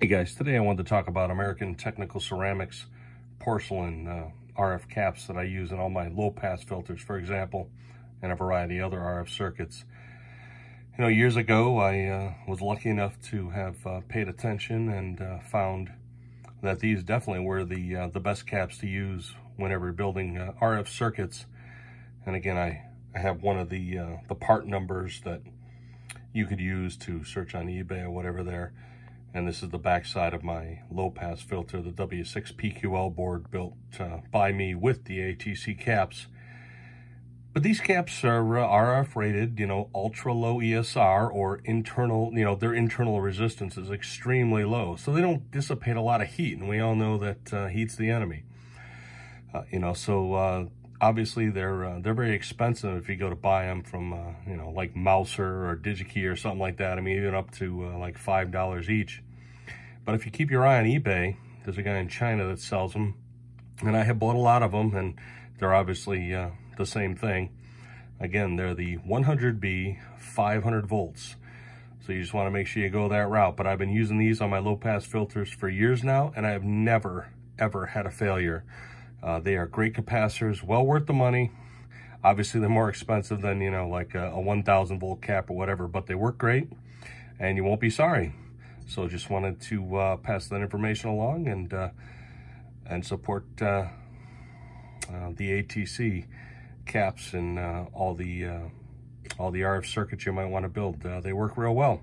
Hey guys, today I wanted to talk about American Technical Ceramics porcelain uh, RF caps that I use in all my low pass filters, for example, and a variety of other RF circuits. You know, years ago, I uh, was lucky enough to have uh, paid attention and uh, found that these definitely were the uh, the best caps to use whenever building uh, RF circuits. And again, I, I have one of the the part numbers that you could use to search on eBay or whatever there and this is the backside of my low pass filter, the W6 PQL board built uh, by me with the ATC caps. But these caps are uh, RF rated, you know, ultra low ESR or internal, you know, their internal resistance is extremely low. So they don't dissipate a lot of heat. And we all know that uh, heat's the enemy. Uh, you know, so uh, obviously they're uh, they're very expensive if you go to buy them from uh, you know like Mouser or DigiKey or something like that. I mean even up to uh, like five dollars each. But if you keep your eye on eBay, there's a guy in China that sells them, and I have bought a lot of them, and they're obviously uh, the same thing. Again, they're the 100B 500 volts. So you just want to make sure you go that route. But I've been using these on my low pass filters for years now, and I have never, ever had a failure. Uh, they are great capacitors, well worth the money. Obviously, they're more expensive than, you know, like a, a 1,000 volt cap or whatever, but they work great, and you won't be sorry. So just wanted to uh, pass that information along and uh, and support uh, uh the ATC caps and uh, all the all the RF circuits you might want to build. they work real well.